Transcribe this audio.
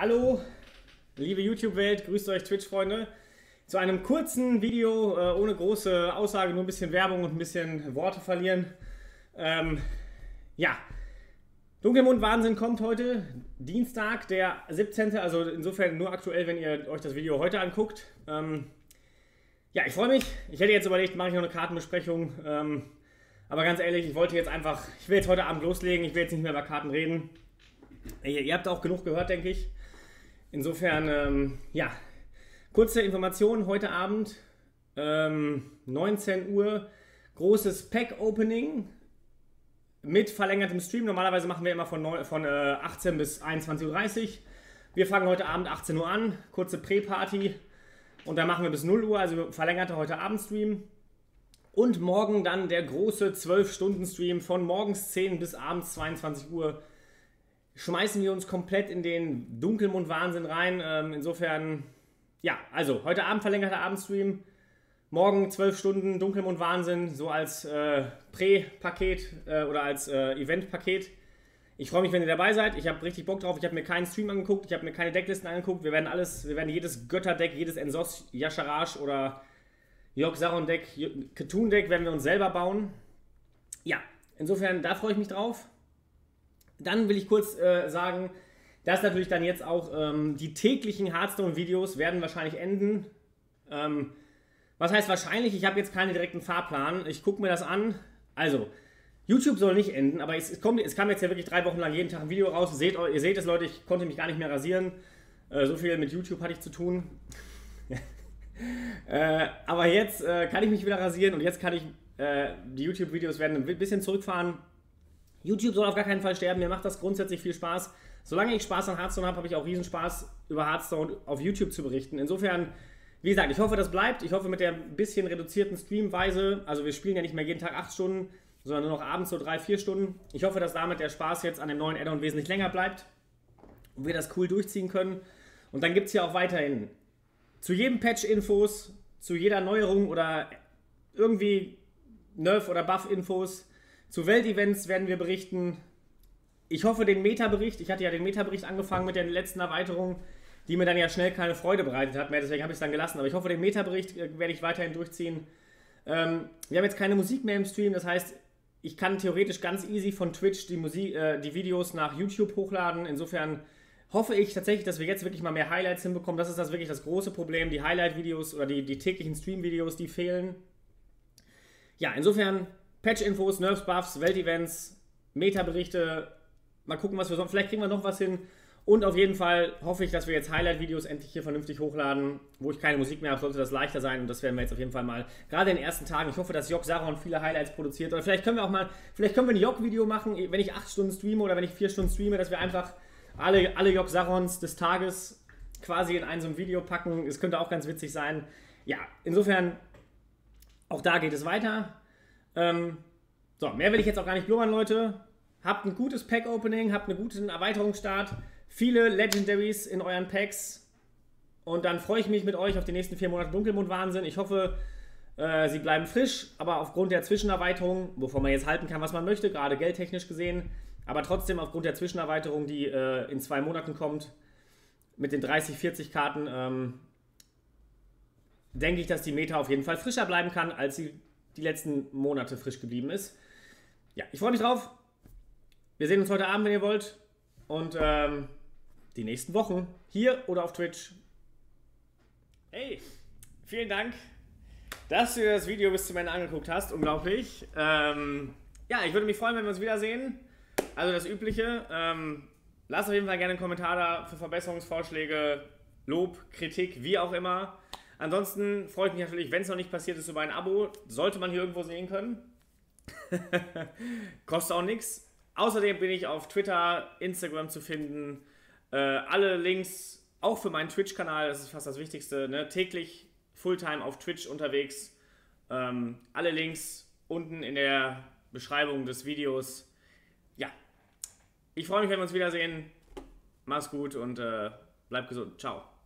Hallo, liebe YouTube-Welt, grüßt euch Twitch-Freunde. Zu einem kurzen Video äh, ohne große Aussage, nur ein bisschen Werbung und ein bisschen Worte verlieren. Ähm, ja, Dunkelmond-Wahnsinn kommt heute, Dienstag, der 17. Also insofern nur aktuell, wenn ihr euch das Video heute anguckt. Ähm, ja, ich freue mich. Ich hätte jetzt überlegt, mache ich noch eine Kartenbesprechung. Ähm, aber ganz ehrlich, ich wollte jetzt einfach, ich will jetzt heute Abend loslegen, ich will jetzt nicht mehr über Karten reden. Ihr, ihr habt auch genug gehört, denke ich. Insofern, ähm, ja, kurze Informationen heute Abend, ähm, 19 Uhr, großes Pack-Opening mit verlängertem Stream. Normalerweise machen wir immer von, 9, von äh, 18 bis 21.30 Uhr. Wir fangen heute Abend 18 Uhr an, kurze Prä-Party und dann machen wir bis 0 Uhr, also verlängerte heute Abend-Stream. Und morgen dann der große 12-Stunden-Stream von morgens 10 bis abends 22 Uhr schmeißen wir uns komplett in den Dunkelmond-Wahnsinn rein. Ähm, insofern, ja, also heute Abend verlängerter Abendstream. Morgen 12 Stunden Dunkelmond-Wahnsinn, so als äh, Prä-Paket äh, oder als äh, Event-Paket. Ich freue mich, wenn ihr dabei seid. Ich habe richtig Bock drauf. Ich habe mir keinen Stream angeguckt. Ich habe mir keine Decklisten angeguckt. Wir werden alles, wir werden jedes Götterdeck, jedes Ensos, Yasharash oder Yok Saron Deck, Ketun Deck werden wir uns selber bauen. Ja, insofern, da freue ich mich drauf. Dann will ich kurz äh, sagen, dass natürlich dann jetzt auch ähm, die täglichen Hearthstone-Videos werden wahrscheinlich enden. Ähm, was heißt wahrscheinlich? Ich habe jetzt keinen direkten Fahrplan. Ich gucke mir das an. Also, YouTube soll nicht enden, aber es, es, kommt, es kam jetzt ja wirklich drei Wochen lang jeden Tag ein Video raus. Seht, ihr seht es, Leute, ich konnte mich gar nicht mehr rasieren. Äh, so viel mit YouTube hatte ich zu tun. äh, aber jetzt äh, kann ich mich wieder rasieren und jetzt kann ich, äh, die YouTube-Videos werden ein bisschen zurückfahren. YouTube soll auf gar keinen Fall sterben. Mir macht das grundsätzlich viel Spaß. Solange ich Spaß an Hearthstone habe, habe ich auch riesen Spaß über Hearthstone auf YouTube zu berichten. Insofern, wie gesagt, ich hoffe, das bleibt. Ich hoffe mit der bisschen reduzierten Streamweise, also wir spielen ja nicht mehr jeden Tag 8 Stunden, sondern nur noch abends so 3, 4 Stunden. Ich hoffe, dass damit der Spaß jetzt an dem neuen Addon wesentlich länger bleibt und wir das cool durchziehen können. Und dann gibt es hier auch weiterhin zu jedem Patch Infos, zu jeder Neuerung oder irgendwie Nerf- oder Buff-Infos zu Weltevents werden wir berichten. Ich hoffe, den Meta-Bericht, ich hatte ja den Meta-Bericht angefangen mit der letzten Erweiterung, die mir dann ja schnell keine Freude bereitet hat mehr, deswegen habe ich es dann gelassen. Aber ich hoffe, den Meta-Bericht äh, werde ich weiterhin durchziehen. Ähm, wir haben jetzt keine Musik mehr im Stream, das heißt, ich kann theoretisch ganz easy von Twitch die, Musik, äh, die Videos nach YouTube hochladen. Insofern hoffe ich tatsächlich, dass wir jetzt wirklich mal mehr Highlights hinbekommen. Das ist das wirklich das große Problem. Die Highlight-Videos oder die, die täglichen Stream-Videos, die fehlen. Ja, insofern Patch-Infos, Nerfs, Buffs, Weltevents, Meta-Berichte. Mal gucken, was wir sonst. Vielleicht kriegen wir noch was hin. Und auf jeden Fall hoffe ich, dass wir jetzt Highlight-Videos endlich hier vernünftig hochladen. Wo ich keine Musik mehr habe, sollte das leichter sein. Und das werden wir jetzt auf jeden Fall mal, gerade in den ersten Tagen. Ich hoffe, dass Jok Saron viele Highlights produziert. Oder vielleicht können wir auch mal, vielleicht können wir ein Jok-Video machen, wenn ich 8 Stunden streame oder wenn ich 4 Stunden streame, dass wir einfach alle, alle Jok Sarons des Tages quasi in ein so ein Video packen. Es könnte auch ganz witzig sein. Ja, insofern, auch da geht es weiter. Ähm, so, mehr will ich jetzt auch gar nicht blubbern, Leute. Habt ein gutes Pack-Opening, habt einen guten Erweiterungsstart, viele Legendaries in euren Packs. Und dann freue ich mich mit euch auf die nächsten vier Monate Dunkelmond-Wahnsinn. Ich hoffe, äh, sie bleiben frisch, aber aufgrund der Zwischenerweiterung, wovon man jetzt halten kann, was man möchte, gerade geldtechnisch gesehen, aber trotzdem aufgrund der Zwischenerweiterung, die äh, in zwei Monaten kommt, mit den 30, 40 Karten, ähm, denke ich, dass die Meta auf jeden Fall frischer bleiben kann, als sie die letzten Monate frisch geblieben ist. Ja, ich freue mich drauf. Wir sehen uns heute Abend, wenn ihr wollt. Und ähm, die nächsten Wochen hier oder auf Twitch. Hey, vielen Dank, dass du das Video bis zum Ende angeguckt hast. Unglaublich. Ähm, ja, ich würde mich freuen, wenn wir uns wiedersehen. Also das Übliche. Ähm, lasst auf jeden Fall gerne einen Kommentar da für Verbesserungsvorschläge, Lob, Kritik, wie auch immer. Ansonsten freue ich mich natürlich, wenn es noch nicht passiert ist, über ein Abo. Sollte man hier irgendwo sehen können. Kostet auch nichts. Außerdem bin ich auf Twitter, Instagram zu finden. Äh, alle Links, auch für meinen Twitch-Kanal, das ist fast das Wichtigste. Ne? Täglich Fulltime auf Twitch unterwegs. Ähm, alle Links unten in der Beschreibung des Videos. Ja, ich freue mich, wenn wir uns wiedersehen. Mach's gut und äh, bleib gesund. Ciao.